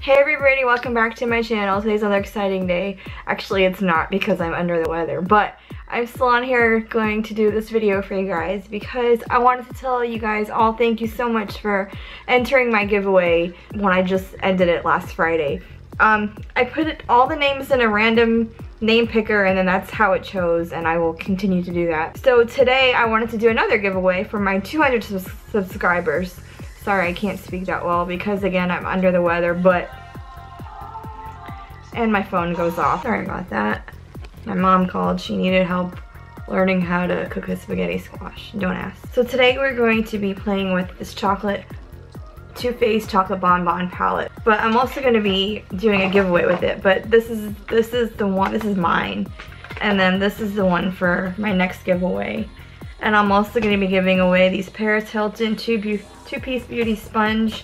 Hey everybody, welcome back to my channel. Today's another exciting day. Actually, it's not because I'm under the weather, but I'm still on here going to do this video for you guys because I wanted to tell you guys all thank you so much for entering my giveaway when I just ended it last Friday. Um, I put it, all the names in a random name picker and then that's how it chose and I will continue to do that. So today I wanted to do another giveaway for my 200 subscribers. Sorry, I can't speak that well because again, I'm under the weather, but... And my phone goes off. Sorry about that. My mom called. She needed help learning how to cook a spaghetti squash. Don't ask. So today we're going to be playing with this chocolate Too Faced Chocolate Bonbon palette. But I'm also going to be doing a giveaway with it. But this is this is the one, this is mine. And then this is the one for my next giveaway. And I'm also going to be giving away these Paris Hilton two, two beauty sponge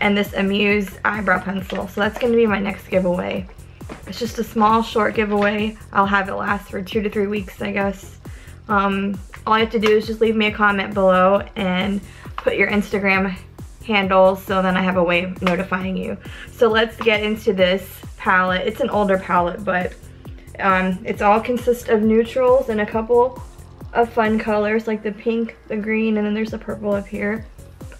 and this Amuse eyebrow pencil. So that's going to be my next giveaway. It's just a small, short giveaway. I'll have it last for two to three weeks, I guess. Um, all you have to do is just leave me a comment below and put your Instagram handle so then I have a way of notifying you. So let's get into this palette. It's an older palette, but um, it's all consists of neutrals and a couple of fun colors like the pink, the green, and then there's the purple up here.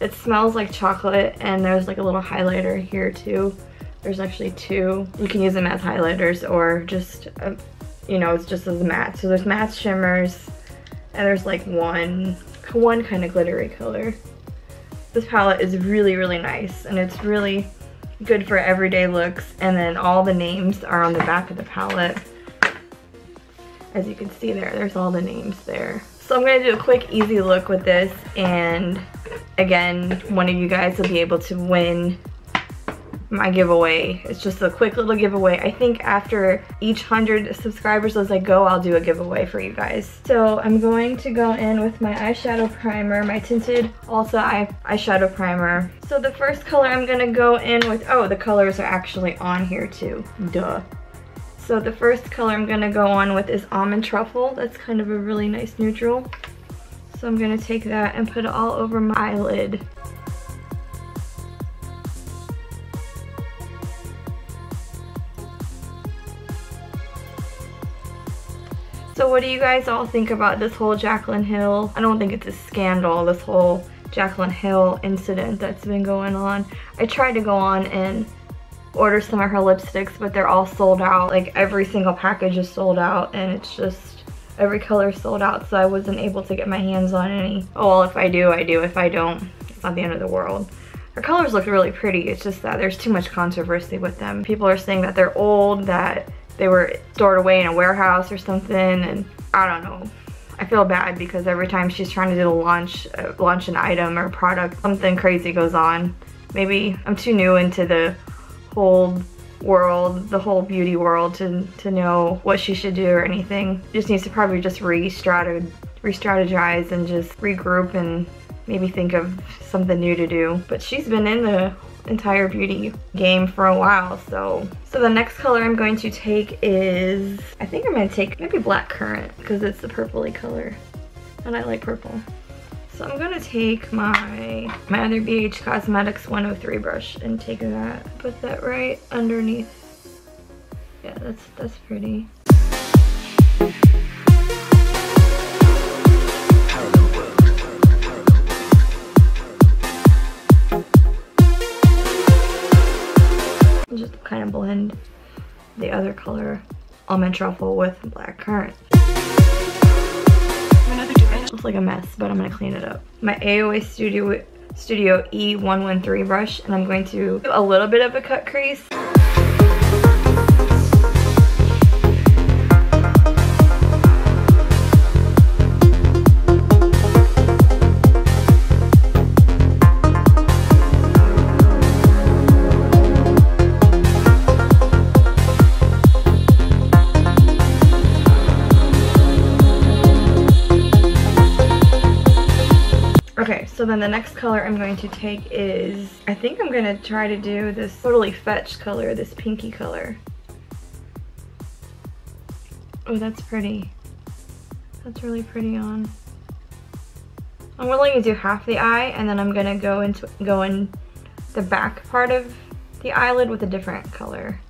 It smells like chocolate and there's like a little highlighter here too. There's actually two. You can use them as highlighters or just, uh, you know, it's just as a matte. So there's matte shimmers and there's like one, one kind of glittery color. This palette is really, really nice and it's really good for everyday looks and then all the names are on the back of the palette as you can see there, there's all the names there. So I'm gonna do a quick, easy look with this, and again, one of you guys will be able to win my giveaway. It's just a quick little giveaway. I think after each 100 subscribers as I go, I'll do a giveaway for you guys. So I'm going to go in with my eyeshadow primer, my tinted Ulta eye eyeshadow primer. So the first color I'm gonna go in with, oh, the colors are actually on here too, duh. So the first color I'm gonna go on with is Almond Truffle. That's kind of a really nice neutral. So I'm gonna take that and put it all over my eyelid. So what do you guys all think about this whole Jaclyn Hill? I don't think it's a scandal, this whole Jaclyn Hill incident that's been going on. I tried to go on and order some of her lipsticks, but they're all sold out. Like every single package is sold out and it's just every color sold out so I wasn't able to get my hands on any. Oh well, if I do, I do. If I don't, it's not the end of the world. Her colors look really pretty. It's just that there's too much controversy with them. People are saying that they're old, that they were stored away in a warehouse or something, and I don't know. I feel bad because every time she's trying to do a launch, uh, launch an item or product, something crazy goes on. Maybe I'm too new into the whole world, the whole beauty world to, to know what she should do or anything. Just needs to probably just re-strategize and just regroup and maybe think of something new to do. But she's been in the entire beauty game for a while, so. So the next color I'm going to take is, I think I'm gonna take maybe black currant because it's the purpley color and I like purple. So I'm gonna take my, my other BH Cosmetics 103 brush and take that, put that right underneath. Yeah, that's, that's pretty. Just kind of blend the other color almond truffle with black currant. Looks like a mess, but I'm gonna clean it up. My AOA Studio Studio E113 brush, and I'm going to do a little bit of a cut crease. Then the next color I'm going to take is, I think I'm going to try to do this totally fetch color, this pinky color. Oh, that's pretty. That's really pretty on. I'm willing to do half the eye and then I'm going to go into go in the back part of the eyelid with a different color.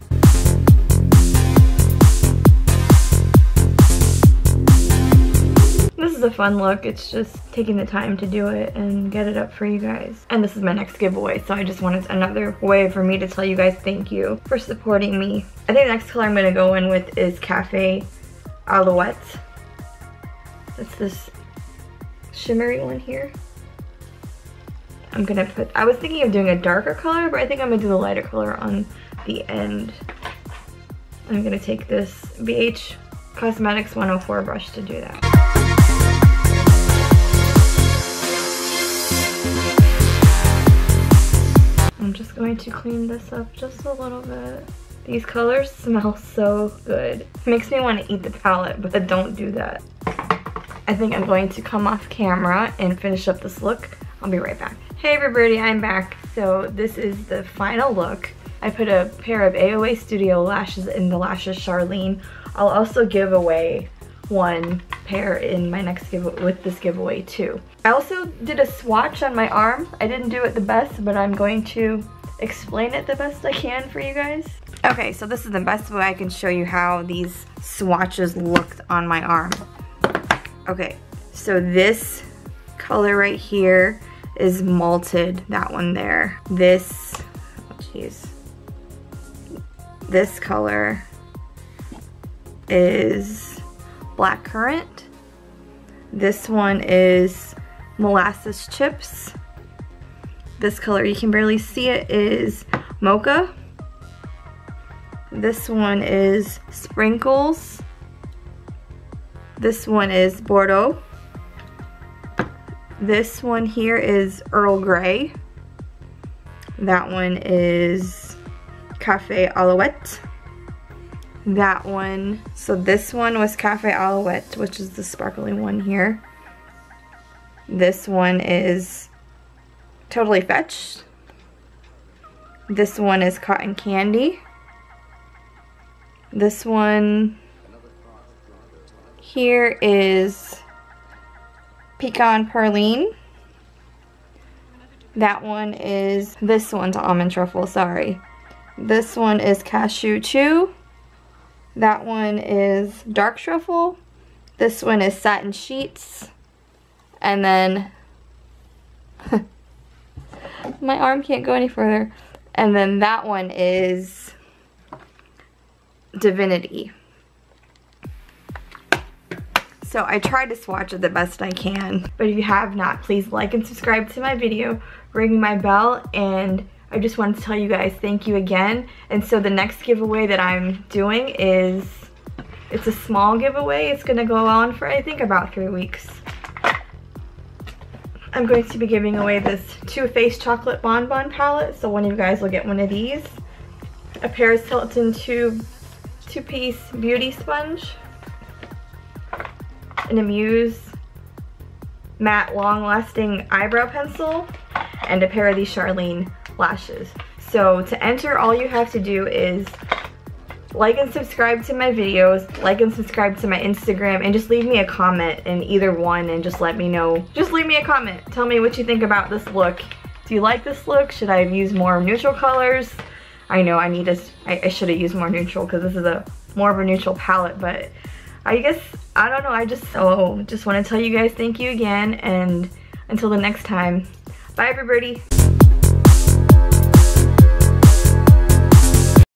Is a fun look. It's just taking the time to do it and get it up for you guys. And this is my next giveaway, so I just wanted another way for me to tell you guys thank you for supporting me. I think the next color I'm gonna go in with is Cafe Alouette. It's this shimmery one here. I'm gonna put, I was thinking of doing a darker color, but I think I'm gonna do the lighter color on the end. I'm gonna take this BH Cosmetics 104 brush to do that. Going to clean this up just a little bit. These colors smell so good. Makes me want to eat the palette, but don't do that. I think I'm going to come off camera and finish up this look. I'll be right back. Hey everybody, I'm back. So this is the final look. I put a pair of AOA Studio lashes in the Lashes Charlene. I'll also give away one pair in my next give with this giveaway too. I also did a swatch on my arm. I didn't do it the best, but I'm going to explain it the best I can for you guys. Okay, so this is the best way I can show you how these swatches looked on my arm. Okay, so this color right here is malted, that one there. This, jeez, this color is black currant. This one is molasses chips. This color, you can barely see it, is mocha. This one is sprinkles. This one is Bordeaux. This one here is Earl Grey. That one is Cafe Alouette that one. So this one was Cafe Alouette, which is the sparkling one here. This one is Totally Fetched. This one is Cotton Candy. This one here is Pecan Praline. That one is, this one's almond truffle, sorry. This one is Cashew Chew. That one is dark truffle. This one is satin sheets. And then my arm can't go any further. And then that one is divinity. So I tried to swatch it the best I can. But if you have not, please like and subscribe to my video, ring my bell, and I just wanted to tell you guys thank you again. And so the next giveaway that I'm doing is, it's a small giveaway. It's gonna go on for I think about three weeks. I'm going to be giving away this Too Faced Chocolate Bonbon Palette. So one of you guys will get one of these. A Paris Hilton two, two-piece beauty sponge. An Amuse matte long-lasting eyebrow pencil. And a pair of these Charlene lashes. So to enter, all you have to do is like and subscribe to my videos, like and subscribe to my Instagram, and just leave me a comment in either one and just let me know. Just leave me a comment. Tell me what you think about this look. Do you like this look? Should I have used more neutral colors? I know I need to, I, I should have used more neutral because this is a more of a neutral palette, but I guess, I don't know, I just, oh, just want to tell you guys thank you again, and until the next time, bye everybody.